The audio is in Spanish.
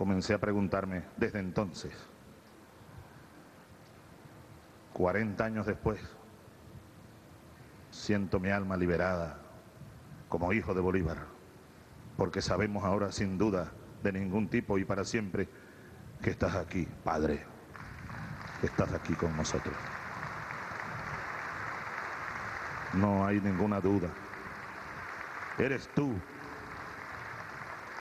Comencé a preguntarme desde entonces, 40 años después, siento mi alma liberada como hijo de Bolívar, porque sabemos ahora sin duda de ningún tipo y para siempre que estás aquí, Padre, que estás aquí con nosotros. No hay ninguna duda. Eres tú